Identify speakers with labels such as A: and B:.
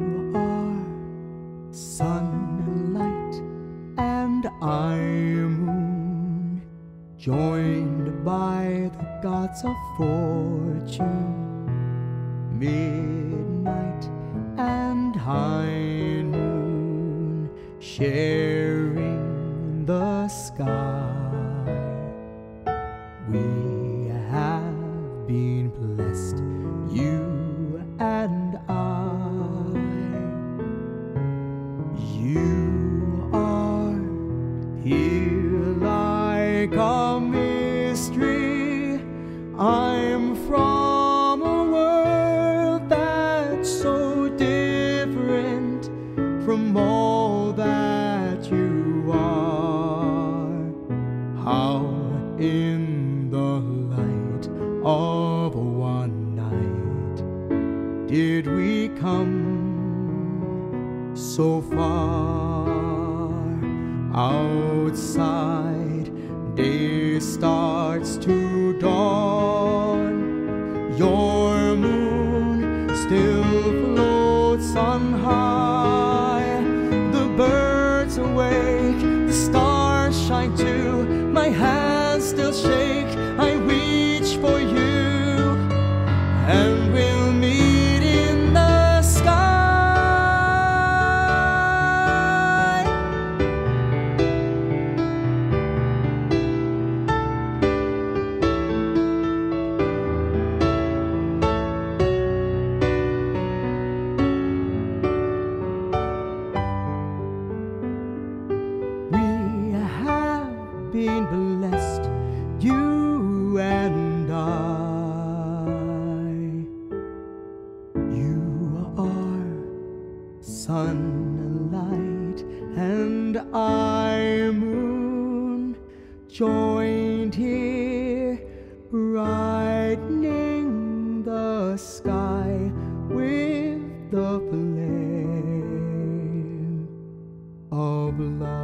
A: You are sunlight and I'm moon, joined by the gods of fortune. Midnight and high noon, sharing the sky. We a mystery. I'm from a world that's so different from all that you are. How in the light of one night did we come so far? Outside, day starts to dawn. Your moon still floats on high. Been blessed, you and I. You are sunlight, and I moon, joined here, brightening the sky with the flame of love